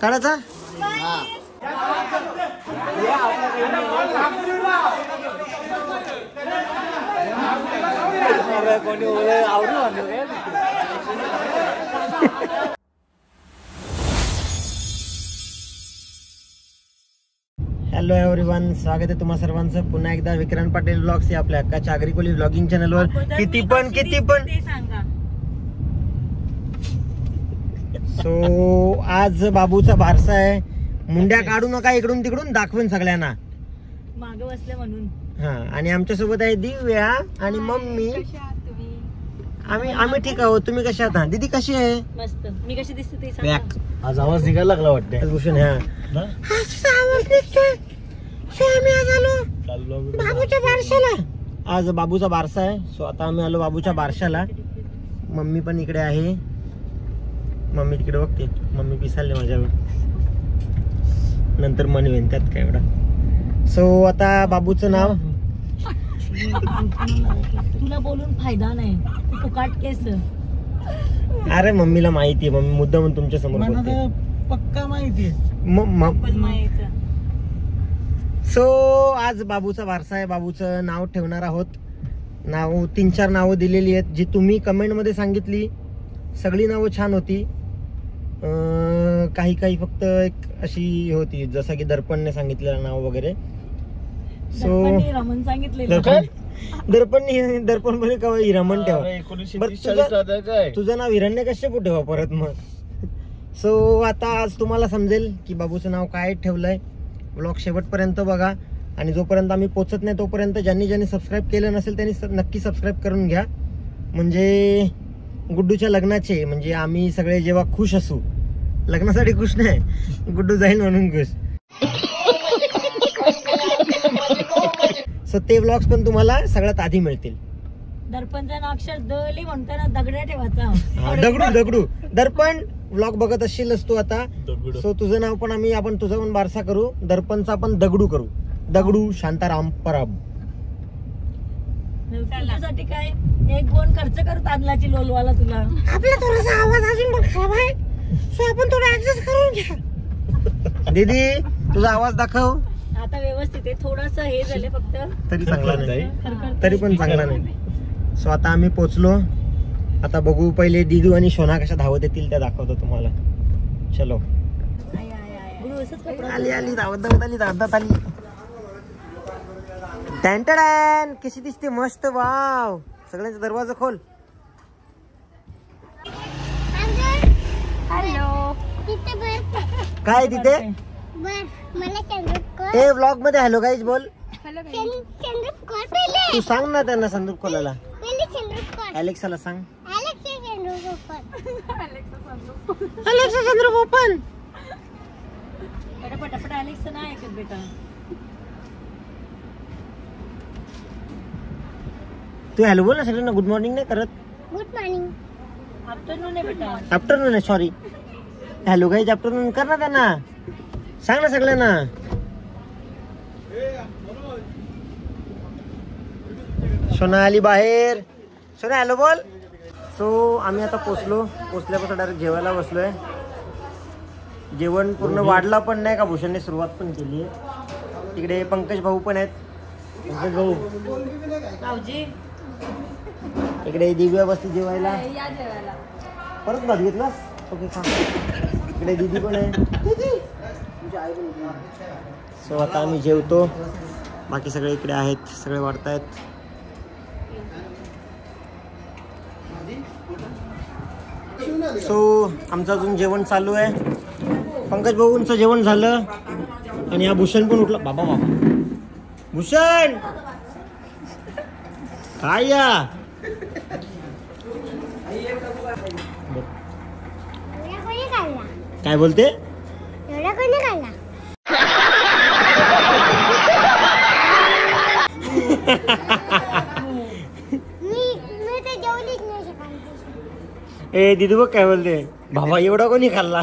काढायचा? Hello everyone स्वागत आहे तुम्हा सर्वांचं. पुन्हा एकदा विक्रांत पाटील ब्लॉग्स या आपल्या अक्काच्या आग्रिकोली ब्लॉगिंग चॅनलवर किती पण किती पण. सो आज बाबूचा बारसा आहे. मुंड्या काढू नका इकडून तिकडून दाखवेन सगळ्यांना. मागे बसले म्हणून. हा आणि आमच्यासोबत आहे दिव्या आणि मम्मी. आम्ही आम्ही ठीक आहोत. तुम्ही कशा आहात? दीदी कशी आहे? मस्त. मी कशी दिसते ते सांगा आज आवाज निघायला लागला वाटते भूषण ह्या बाबूच्या बारशाला. आज बाबूचा बारसा आहे. सो आता आम्ही आलो बाबूच्या बारशाला. मम्मी पण इकडे आहे. मम्मी तिकडे बघते. मम्मी पिसाले माझ्यावर. नंतर मन होईन त्यात काय एवढा. सो आता बाबूचं नाव? तुला बोलून फायदा नाही. तू फुकाट केस. अरे मम्मीला माहिती आहे. मम्मी मुद्दा म्हणून तुमच्यासमोर पक्का माहितीये म- म- पण मायेचं सो आज बाबूचा वारसा आहे. बाबूचं नाव ठेवणार आहोत. नाव तीन चार नावं दिलेली आहेत जी तुम्ही कमेंटमध्ये सांगितली. सगळी नावं छान होती. काही काही फक्त एक अशी होती जसं की दर्पणने सांगितलेलं नाव वगैरे. सो दर्पणने रमण सांगितलेलं. दर्पण दर्पण दर्पणमध्ये कवा रमण ठेवा. एकोणीसशे बरं, तीस तुझं- चाळीस राहतं काय? तुझं नाव हिरण्य कश्यप ठेवा परत मग? सो आता आज तुम्हाला समजेल की बाबूचं नाव काय ठेवलंय. ब्लॉग शेवटपर्यंत बघा. आणि जोपर्यंत आम्ही पोचत नाही तोपर्यंत ज्यांनी ज्यांनी सबस्क्राईब केलं नसेल त्यांनी नक्की सबस्क्राईब करून घ्या. म्हणजे गुड्डूच्या लग्नाचे म्हणजे आम्ही सगळे जेव्हा खुश असू लग्नासाठी खुश नाही गुड्डू जाईल म्हणून खुश. सो ते ब्लॉग्स पण तुम्हाला सगळ्यात आधी मिळतील. दर्पणचं अक्षर दली म्हणताना दगड्या ठेवायचा. हा, दगडू दगडू. दर्पण ब्लॉग बघत असशीलच तू आता. सो तुझं नाव पण आम्ही आपण तुझं पण बारसा करू. दर्पणचा पण दगडू करू. दगडू शांताराम पराब. तुझ्यासाठी काय? एक गोण खर्च कर तांदळाची लोलवाला तुला. आपला थोडासा आवाज अजून पण खराब आहे सो आपण थोडं ऍडजस्ट करून घ्या. दीदी तुझा आवाज दाखव. आता व्यवस्थित आहे. थोडस हे झालं फक्त. तरी चांगला नाही. तरी पण चांगला नाही. सो आता आम्ही पोचलो. आता बघू पहिले दिदू आणि शोना कशा धावत येतील त्या दाखवतो तुम्हाला. चलो. गुरु असंच कपडा आली आली. धावत धावत आली धावत आली. कशी दिसते मस्त वाव. सगळ्यांचा दरवाजा खोल. हॅलो. काय तिथे? ए व्लॉगमध्ये हॅलो गाईज बोल. तू सांग ना त्यांना संदूप चंद्रपूर अलेक्साला सांग. अलेक्सा अलेक्सा चंद्रप ओपन पटापट आलेक्स नाही ऐकत बेटा. तू हॅलो बोल ना सगळ्यांना. गुड मॉर्निंग नाही करत. गुड मॉर्निंग आफ्टरनून आहे बेटा. आफ्टरनून आहे सॉरी हॅलो गाईज आफ्टरनून कर ना त्यांना. सांग ना सगळ्यांना. सोना आली बाहेर. सोना हॅलो बोल. सो आम्ही आता पोचलो. पोचल्यापासून डायरेक्ट जेवायला बसलोय. जेवण पूर्ण वाढला पण नाही का? भूषणने सुरुवात पण केली आहे. तिकडे पंकज भाऊ पण आहेत. पंकज भाऊ. भाऊजी. इकडे दिव्या बसली जेवायला. या जेवायला. परत भात घेतलास? ओके खा. इकडे दीदी पण आहे. सो आता आम्ही जेवतो. बाकी सगळे इकडे आहेत सगळे वाढतायत. सो आमचं अजून जेवण चालू आहे. पंकज भाऊंचं जेवण झालं. आणि हा भूषण पण उठला. बाबा बाबा. भूषण! काय या एवढा कोणी काढला काय बोलते एवढा कोणी काढला मी मी तर जेवलीच नाही शकत ए दिदू बघ काय बोलते बाबा एवढा कोणी खाल्ला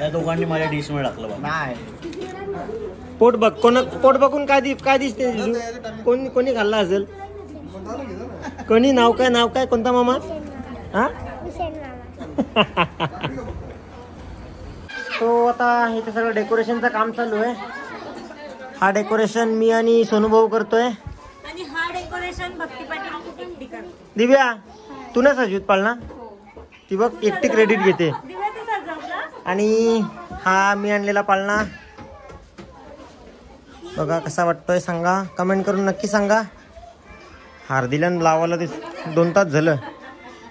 या दोघांनी माझ्या डिशमध्ये टाकलं नाही. पोट बघ कोण पोट बघून काय दि काय दिसते कोणी कोणी खाल्ला असेल? कोणी? नाव काय नाव काय? कोणता मामा? हा? तो आता इथे सगळं डेकोरेशनचं काम चालू आहे. हा डेकोरेशन मी आणि सोनूभाऊ करतोय. आणि हा डेकोरेशन भक्ती पाटील एकटी करते दिव्या तू नाही सजवीत पाळणा? ती बघ एकटी क्रेडिट घेते. दिव्या आणि हा मी आणलेला पाळणा बघा कसा वाटतोय सांगा. कमेंट करून नक्की सांगा. हार लावायला ते दोन तास झालं.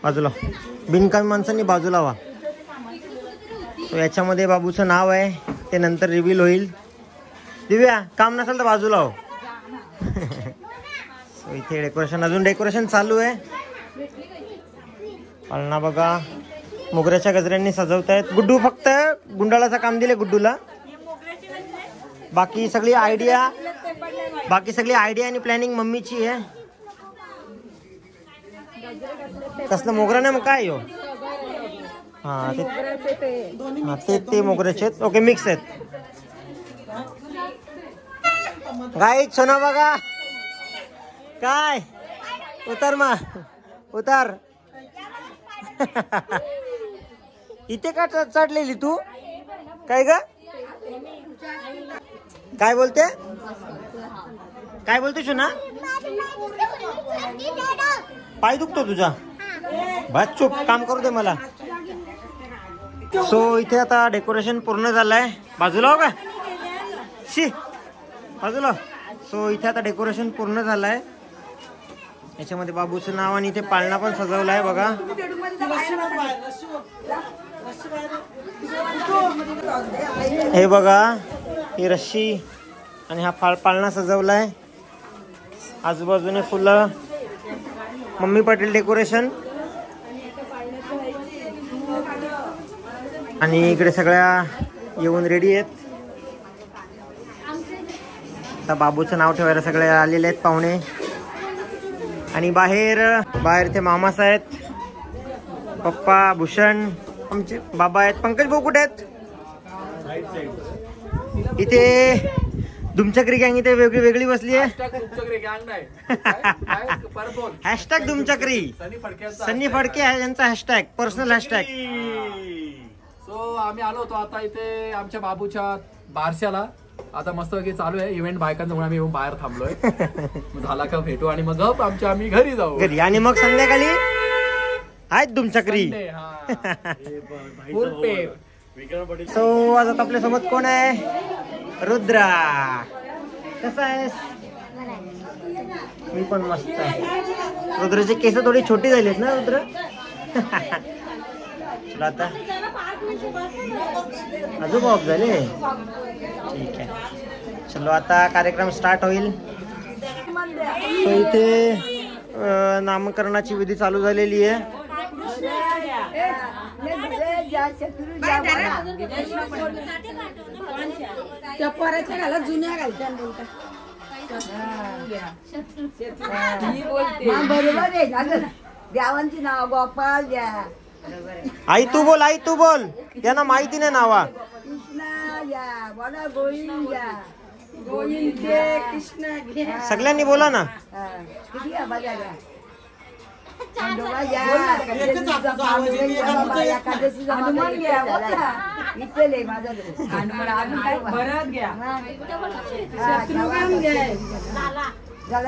बाजूला. बिनकामी माणसांनी बाजूला लावा. तो याच्यामध्ये बाबूचं नाव आहे. ते नंतर रिव्हील होईल. दिव्या काम नसेल तर बाजूला हो. इथे डेकोरेशन अजून डेकोरेशन चालू आहे. पाळणा बघा. मोगऱ्याच्या गजऱ्यांनी सजवतायत. गुड्डू फक्त गुंडाळाचं काम दिले गुड्डूला. बाकी सगळी आयडिया बाकी सगळी आयडिया आणि प्लॅनिंग मम्मीची आहे. कसलं मोगरा नाही मग काय हो हा ते ते ते मोगऱ्याचे आहेत. ओके मिक्स आहेत. गाई सोना बघा. काय? उतर मा उतार. इथे का चढलेली तू? काय ग? काय बोलते? काय बोलते शोना? पाय दुखतो तुझा. बस चुप काम करू दे मला. सो इथे आता डेकोरेशन पूर्ण झालंय. बाजूला हो का शी बाजूला. सो इथे आता डेकोरेशन पूर्ण झालंय. याच्यामध्ये बाबूचं नाव आणि इथे पाळणा पण सजवलाय बघा. हे बघा ही रशी आणि हा फाळ पाळणा सजवलाय. आजूबाजूने फुलं. Mummy Patil decoration. आणि इकडे सगळ्या येऊन रेडी आहेत. आता बाबूचं नाव ठेवायला सगळे आलेले आहेत पाहुणे. आणि बाहेर बाहेर ते मामास आहेत पप्पा भूषण. आमचे बाबा आहेत. पंकज भाऊ कुठे आहेत? इथे दुमचक्री गँग इथे वेगळी वेगळी बसली आहे. हॅशटॅग दुमचक्री सन्नी फडके आहे. यांचा हॅशटॅग पर्सनल हॅशटॅग सो आम्ही आलो होतो आता इथे आमच्या बाबूच्या बारशाला आता मस्त चालू आहे. इव्हेंट बायकांचा आम्ही बाहेर थांबलोय. झाला का भेटू आणि मग आमच्या आम्ही घरी जाऊ. घरी. आणि मग संध्याकाळी आहेत pay. सो आज आता आपल्यासोबत कोण आहे? रुद्रा. कसा आहेस? मी पण मस्त आहे. रुद्राचे केस थोडी छोटी झाली आहेत ना रुद्र? चला आता. अजून ऑफ झाले? ठीक आहे. चलो आता कार्यक्रम स्टार्ट होईल. सो इथे नामकरणाची विधी चालू झालेली आहे. त्या पोराच्या घाला जुन्या घालत्या नेमका. बरोबर आहे. झालं देवांची नाव गोपाल द्या. आई तू बोल आई तू बोल. यांना माहिती नाही नावा. कृष्णा बोला गोविंद कृष्ण. सगळ्यांनी बोला ना. हा. किती खंडोबा माझा. भरत घ्या. शत्रुघ्न घे झाला.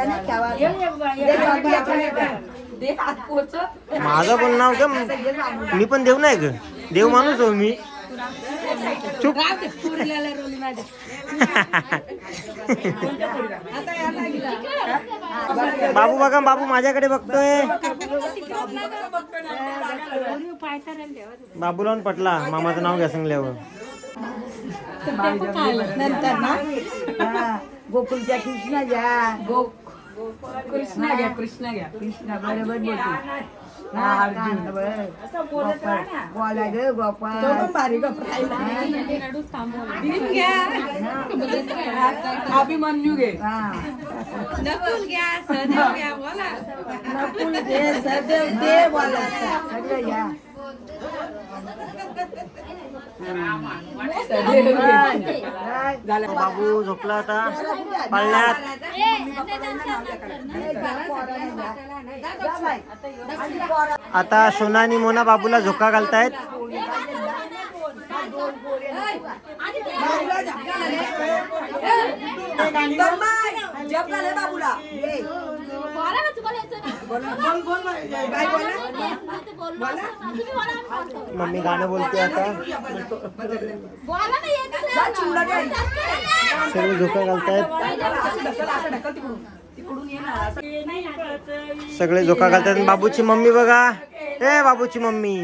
ना ठेवा. दे बाबा, आपण येतो. दे हात पोचत माझं पण नाव घ्या मी पण देव नाही ग. देव माणूस हो मी. चुप. पुरीला रोली माझ्या. बाबू बघा बाबू माझ्याकडे बघतोय. बाबू लावून पटला मामाचं नाव घ्या सांगल्यावर. नंतर ना हा. गोकुलच्या कृष्णा द्या गो कृष्ण घ्या कृष्ण घ्या. कृष्णा बरोबर बोलतो बोला अभिमन्यू घे. नकुल घ्या सहदेव घ्या बोला. नकुल घे सहदेव दे बोलायचा. सगळं घ्या. बाबू झोपला आता. पाळण्यात आता सोना आणि मोना बाबूला झोका घालतायत. मम्मी गाणं बोलते आता सर्व झोका घालतायत सगळे झोका घालतात आणि बाबूची मम्मी बघा ए बाबूची मम्मी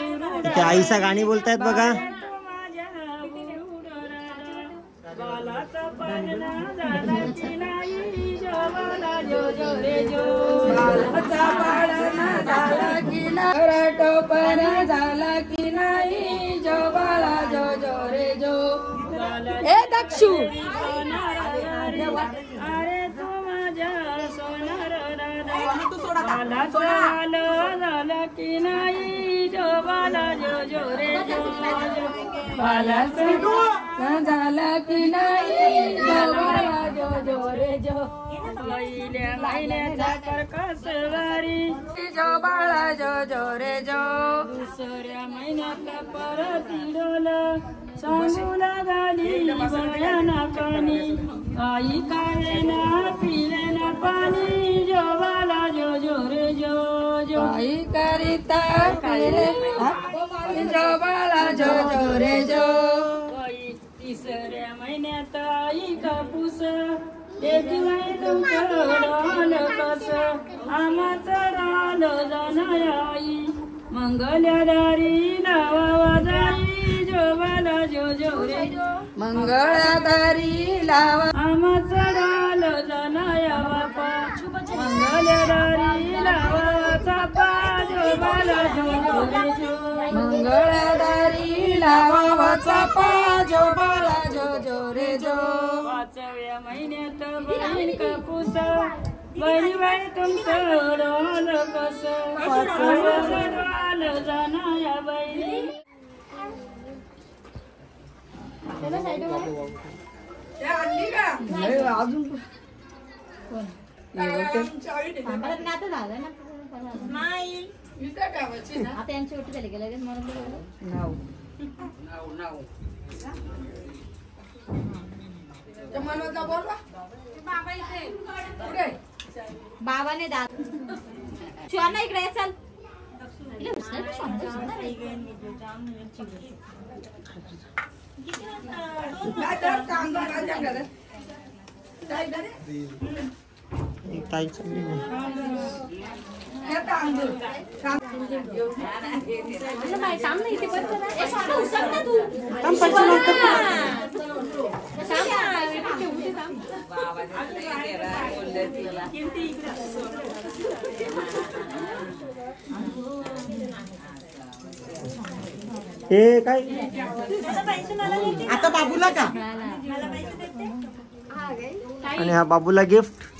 इथे आईसा गाणी बोलतायत बघा झाला की नाही जो बाळा जो जो रे जो ए दक्षू। अरे तू माझ्या सोनार दादा झालं झालं की नाही। झालं की नाही जो जो रे जो पहिल्या महिन्याचा कर्कस वारी जो बाळा जो जो रे जो दुसऱ्या महिन्यात परत डोलं सांगू लागली बयाना कानी आई पिलेना पाणी जो बाला जो जो बाला जो जो रे जो तिसऱ्या महिन्यात आई कापूस एक महिन्यात राहिलं कस आमाचं राहिलं जाणार आई मंगल्या दारी लावा जाई जो बाला जो जो रे मंगळादारी लावा आमाचं राहिलं जाणाया बापा मंगल्या दारी लावा चापा जो बाला जो जो रे जो मंगळादारी लावा चापा जो बाला जो जो रे जो पाचव्या महिन्यात बहीण कापूस बहिणी बाई तुमचं डोल कस पाचव्या डोल जाणाया बाई आता यांची ओटी झाली गेलं लगेच म्हणून बोलवलं. बाबाने दात. शिवाना इकडे ये, चल. इकडे हुसना तू, शिवाना, हुसना रे. ताई चालली ना. म्हणलं बाई, थांब ना इथे बस जरा. ए, शिवाना, हुसक ना तू. शिवाना. थांब ना, इथे ठेवू दे, थांब. हे काय आता बाबूला का आणि हा बाबूला गिफ्ट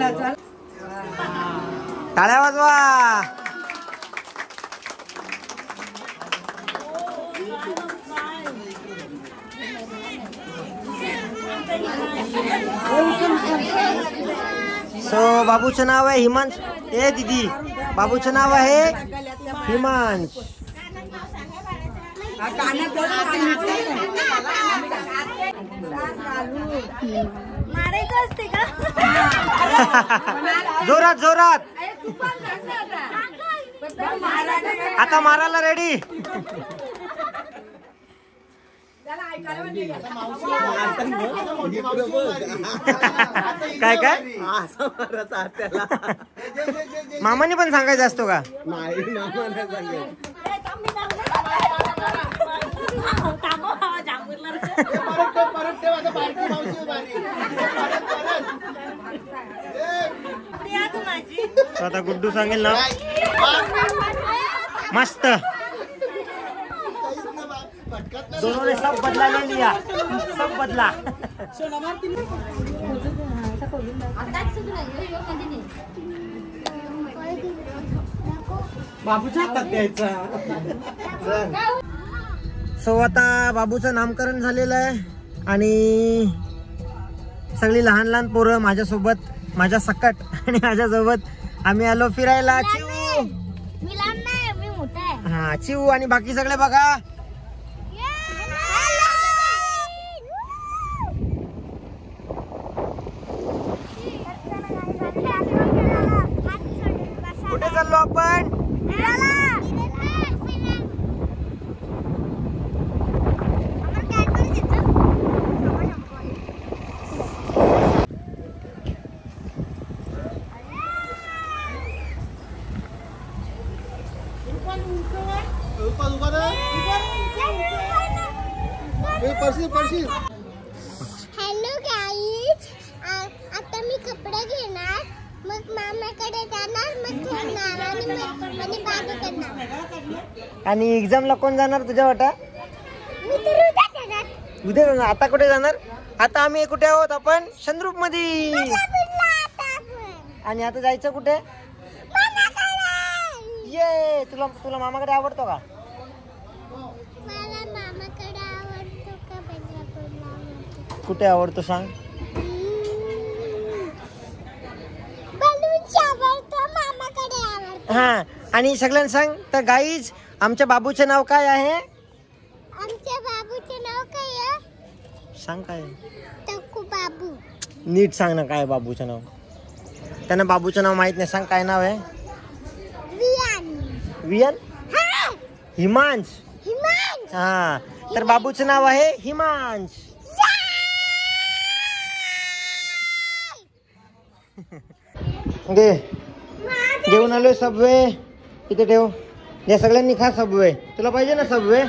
राजू, टाळ्या वाजवा. सो बाबूचं नाव आहे हिमांश. ए दीदी बाबूचं नाव आहे हिमांश. मारायचं असते का? जोरात जोरात. आता. मारायला रेडी काय काय? मामाने पण सांगायचं असतो का? तो आता गुड्डू सांगेल ना मस्त दोनों ने सब बदला ले लिया सब बदला बाबूच्या हातात द्यायचा सो आता बाबूचं नामकरण झालेलं आहे आणि सगळी लहान लहान पोरं माझ्यासोबत माझ्या सकट आणि माझ्यासोबत आम्ही आलो फिरायला. चिऊ! हा चिऊ आणि बाकी सगळे बघा. हॅलो गाईज आता मी कपडे घेणार. मग मामाकडे जाणार मग ठेवणार आणि आणि करणार. आणि एक्झामला कोण जाणार तुझ्या वाटा? उद्या जाणार. आता कुठे जाणार? आता आम्ही कुठे आहोत आपण? चंद्रूपमध्ये आणि आता जायचं कुठे? ये तुला तुला मामाकडे आवडतो का? मला मामाकडे आवडतो का बदलापूरला आवडतो कुठे आवडतो सांग? बलूनची आवडतो मामाकडे आवडतो. हा आणि सगळ्यांना सांग तर गाईज आमच्या बाबूचं नाव काय आहे? आमच्या बाबूचे नाव काय आहे? सांग काय? बाबू. नीट सांग ना काय बाबूचं नाव. त्यांना बाबूचं नाव माहीत नाही सांग काय नाव आहे? वियन हिमांश हा तर बाबूचं नाव आहे हिमांश घे घेऊन आलोय सबवे इथे ठेव. या सगळ्यांनी खा सबवे तुला पाहिजे ना सबवे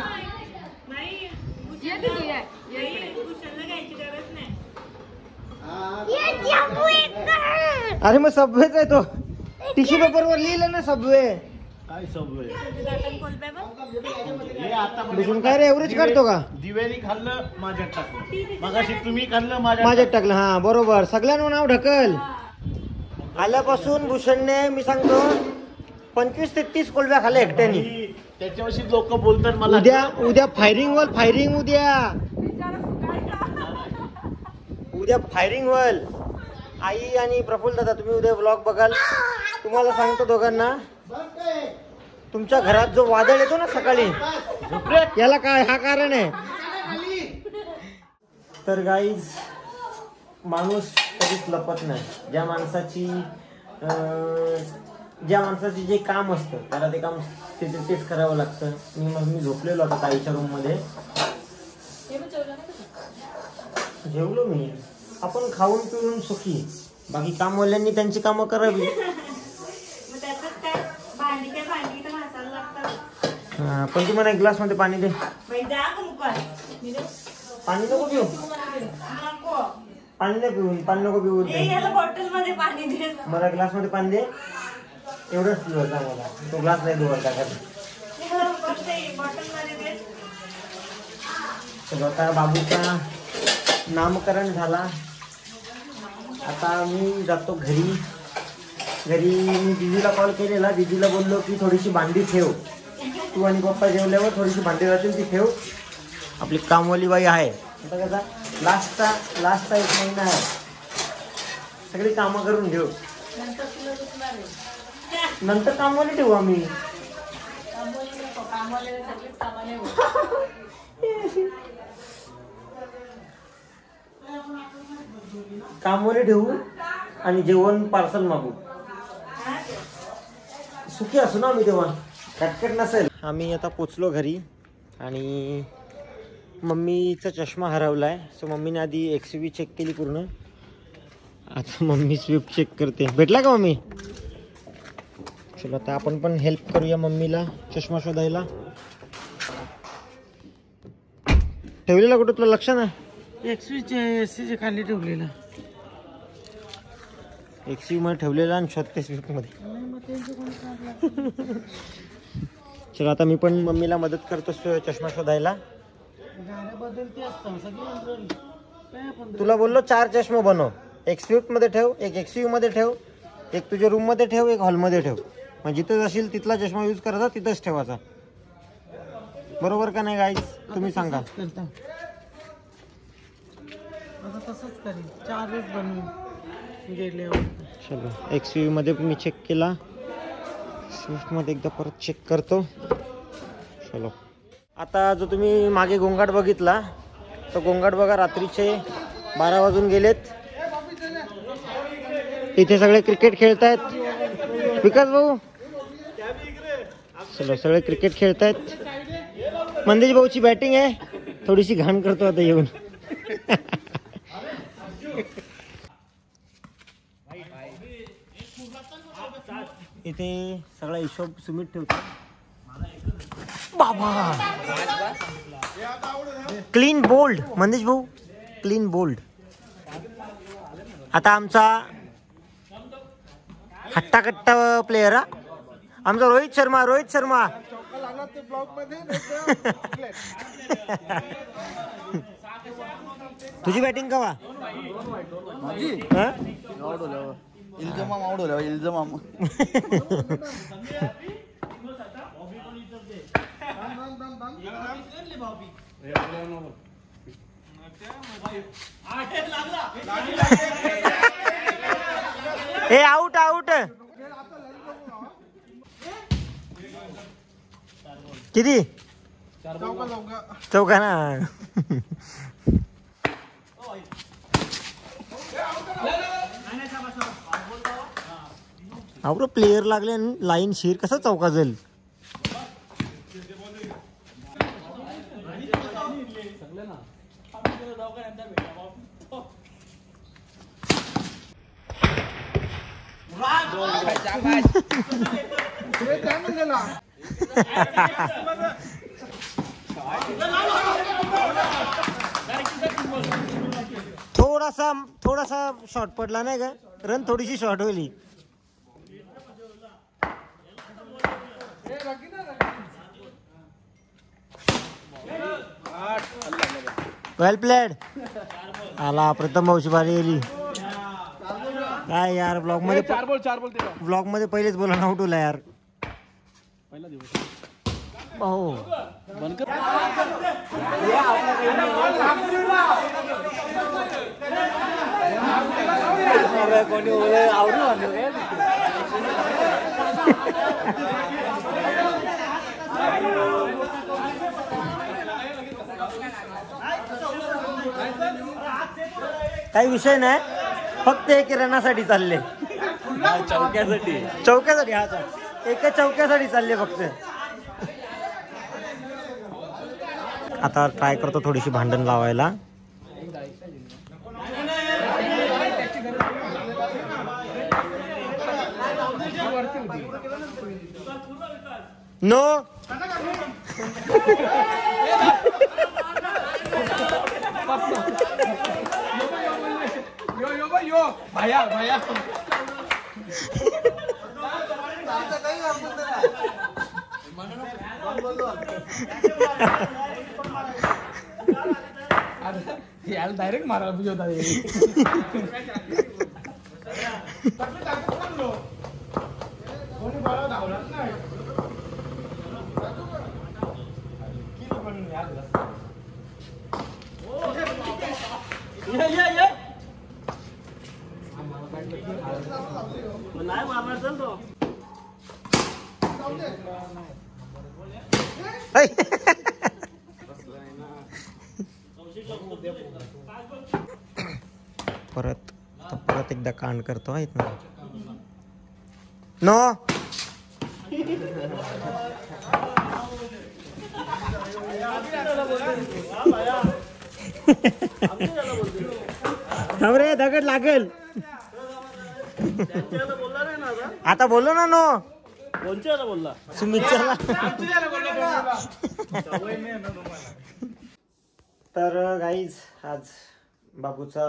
अरे मग सबवेच आहे तो. टिश्यू पेपर वर लिहिलं ना सबवे काय हे आता बसून काय रे काढतो का? दिवेली खाल्लं माझ्यात टाकलं. मगाशी तुम्ही खाल्लं माझ्यात माझ्यात टाकलं. हा बरोबर. सगळ्यांना नाव ढकल. आल्यापासून भूषणने मी सांगतो पंचवीस ते तीस कोलब्या खाल्ल्या एकट्याने. आणि त्याच्याविषयी लोक बोलतात मला उद्या उद्या फायरिंग वर फायरिंग उद्या. उद्या फायरिंग वर आई आणि प्रफुल्ल दादा तुम्ही उद्या ब्लॉग बघाल. तुम्हाला सांगतो दोघांना तुमच्या घरात जो वादळ येतो ना सकाळी याला काय हा कारण आहे? तर गाईज माणूस कधीच लपत नाही. ज्या माणसाची ज्या माणसाचे जे काम असतं त्याला ते काम तिथे तेच करावं लागतं. मी मग मी झोपलेलो आता ताईच्या रूममध्ये. जेवलो मी. आपण खाऊन पिऊन सुखी. बाकी कामवाल्यांनी त्यांची कामं करावी. हा, पण तू मला एक ग्लासमध्ये पाणी दे. पाणी नको पिऊ. पाणी नाही पिऊन पाणी नको पिऊ दे. मला ग्लासमध्ये पाणी दे. एवढंच पिवता मला. तो ग्लास नाही धुवत टाकत तर आता बाबूचा नामकरण झाला. आता मी जातो घरी. घरी मी दिदीला कॉल केलेला. दिदीला बोललो की थोडीशी भांडी ठेव. तू आणि पप्पा जेवल्यावर थोडीशी भांडी राहतील ती ठेव. आपली कामवाली बाई आहे. आता कसा? लास्टचा लास्टचा एक महिना आहे. सगळी कामं करून घेऊ नंतर कामवाली ठेवू आम्ही. कामवाली ठेवू आणि जेवण पार्सल मागू. सुखी असू ना आम्ही तेव्हा. कटकट नसेल. आम्ही आता पोचलो घरी आणि मम्मीचा चष्मा हरवलाय. सो मम्मीने आधी एक्स व्ही चेक केली पूर्ण. आता मम्मी स्विफ्ट चेक करते. भेटला का मम्मी? चलो आता आपण पण हेल्प करूया मम्मीला चष्मा शोधायला. ठेवलेला कुठं तुला? लक्ष नाही एक्सवीचे खाली ठेवलेला. एक्समध्ये ठेवलेला आणि शोधते स्विफ्टमध्ये. चलो आता मी पण मम्मीला मदत करतो चष्मा शोधायला. तुला बोललो चार चष्मे बनव. एक स्विफ्टमध्ये ठेव एक एक्सयू मध्ये ठेव एक तुझ्या रूममध्ये ठेव एक हॉलमध्ये ठेव. मग जिथं जाशील तिथला चष्मा यूज करायचा तिथंच ठेवायचा. बरोबर का नाही गाईज तुम्ही सांगा. चलो एक्सयू मध्ये मी चेक केला. स्विफ्टमध्ये एकदा परत चेक करतो. चलो आता जो तुम्ही मागे गोंगाट बघितला तो गोंगाट बघा रात्रीचे बारा वाजून गेलेत. इथे सगळे क्रिकेट खेळतायत. विकास भाऊ? चलो सगळे क्रिकेट खेळतायत. मंदेश भाऊची बॅटिंग आहे. थोडीशी घाण करतो आता येऊन. इथे सगळा हिशोब सुमित ठेवतो. बाबा. क्लीन बोल्ड मंदेश भाऊ. क्लीन बोल्ड आता आमचा हट्टाकट्टा प्लेयर हा? आमचा रोहित शर्मा रोहित शर्मा. तुझी बॅटिंग कवा? हा? इल्जमाम आवडवल्या इल्जमाम ए आउट आउट किती चौका ना अवरो प्लेयर लागले आणि लाईन शिर कसा चौका जाईल? थोडासा थोडासा शॉर्ट पडला नाही का? रन थोडीशी शॉर्ट होईल वेल प्लेड आला प्रथम भाऊची बारी गेली काय यार ब्लॉगमध्ये चार बोल चार बोल ते ब्लॉगमध्ये पहिलेच बोला आउट होला यार. हो. काही विषय नाही. फक्त एक रनासाठी चालले. चौक्यासाठी. चौक्यासाठी हा चाल एका चौक्यासाठी चालले फक्त. आता ट्राय करतो थोडीशी भांडण लावायला. नो. यो यो यो भाया भाया याला डायरेक्ट मारायला पाहिजे होता रे. ऐ. परत आता परत एकदा कांड करतो आहेत ना नो थांब रे दगड लागेल. आता बोललो ना नो. कोणच्या बोलला तर गाईज आज बाबूचा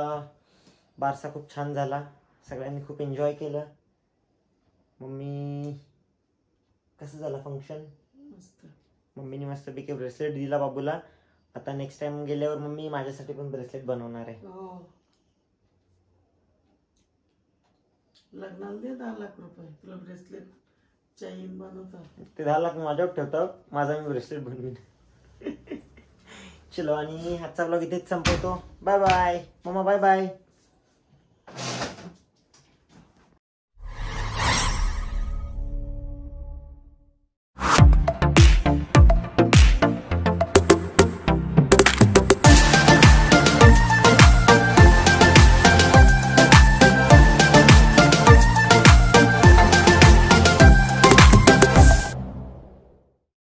बारसा खूप छान झाला. सगळ्यांनी खूप एन्जॉय केलं. मम्मी कसं झालं फंक्शन मम्मीने मस्तपैकी ब्रेसलेट दिला बाबूला. आता नेक्स्ट टाइम गेल्यावर मम्मी माझ्यासाठी पण ब्रेसलेट बनवणार आहे. लग्नाला दे दहा लाख रुपये तुला ब्रेसलेट चैन बनवतात. ते दहा लाख माझ्यावर ठेवतो माझा मी ब्रेसलेट बनवीन. चलो आणि आजचा ब्लॉग इथेच संपवतो. Bye bye mamma bye bye